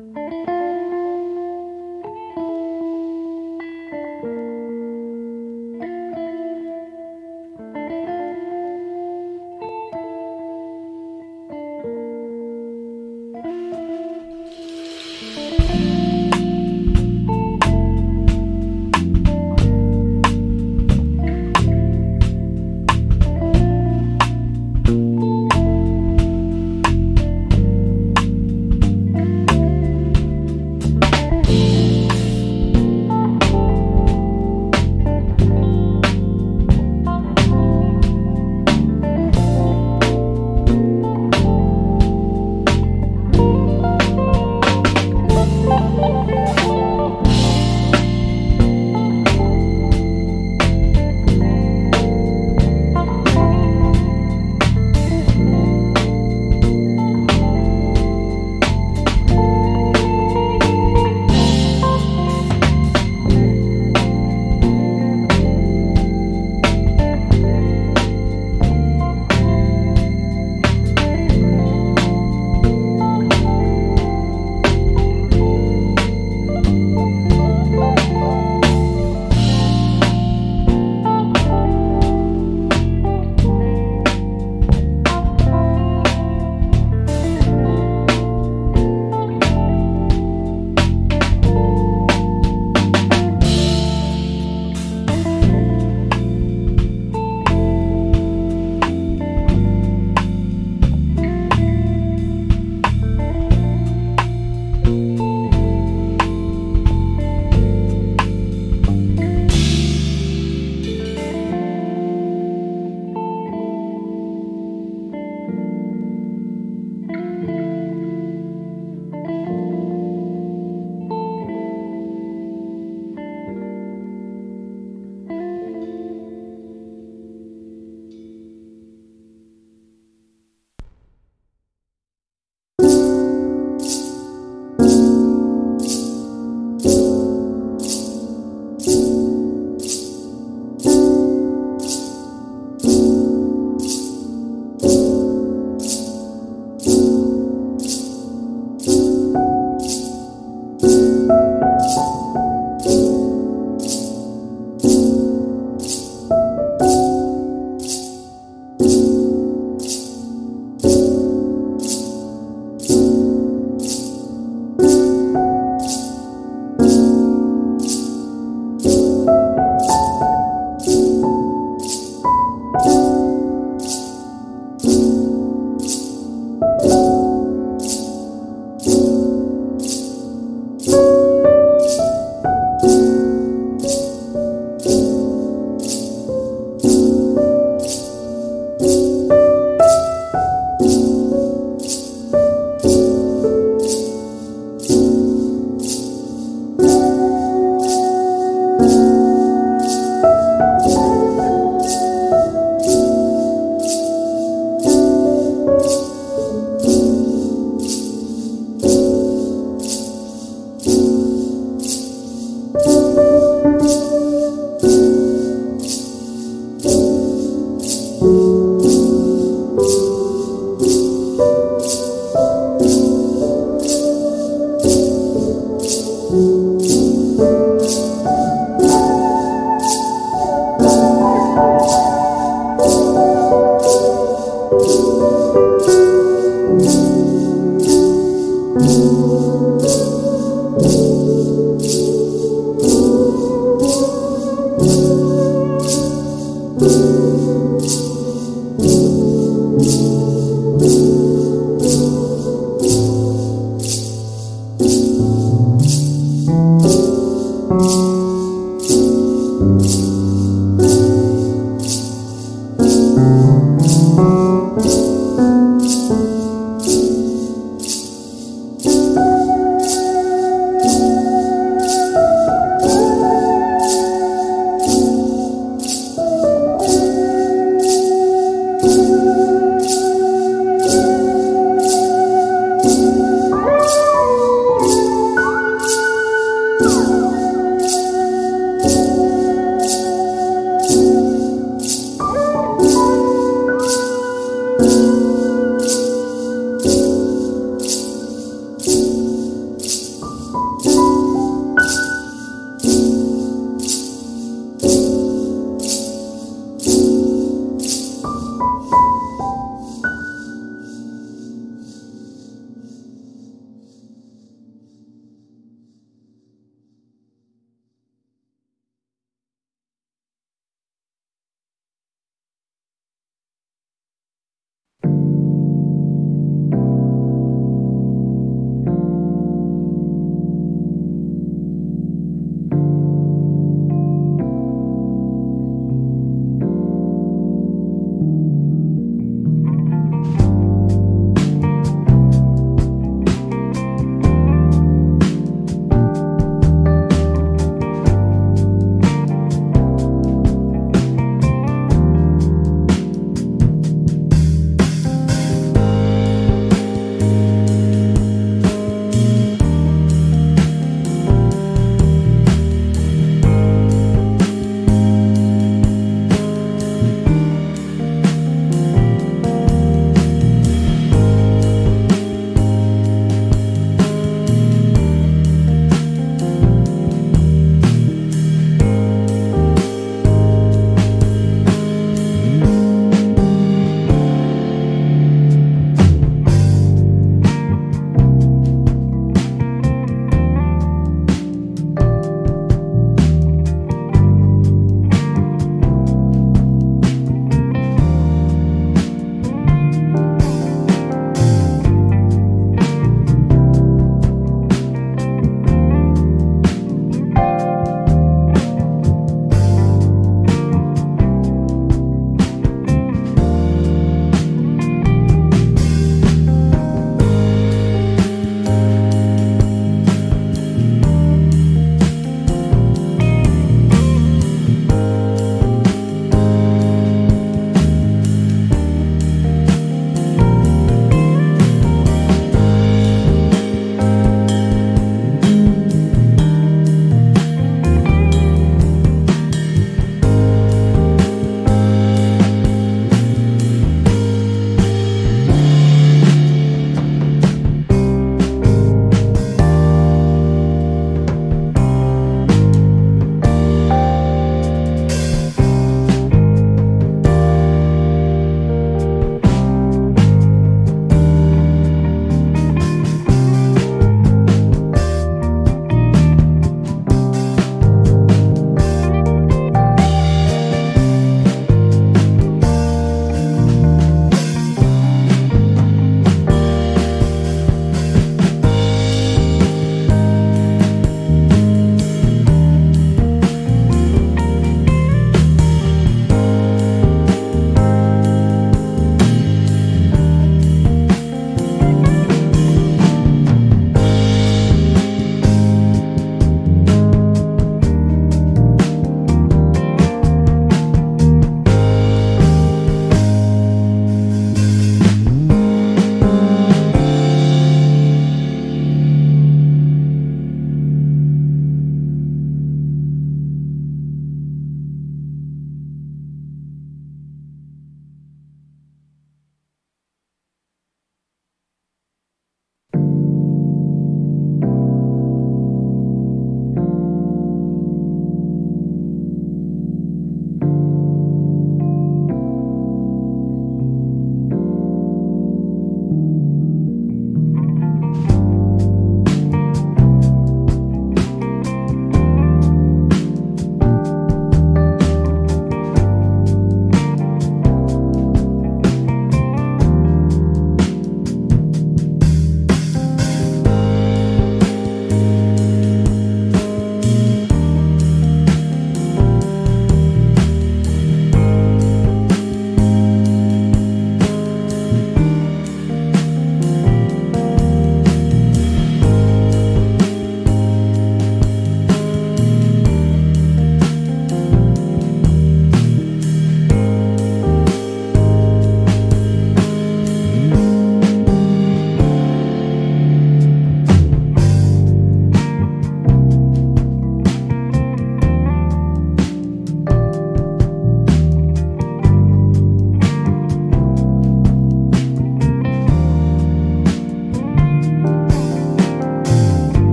Música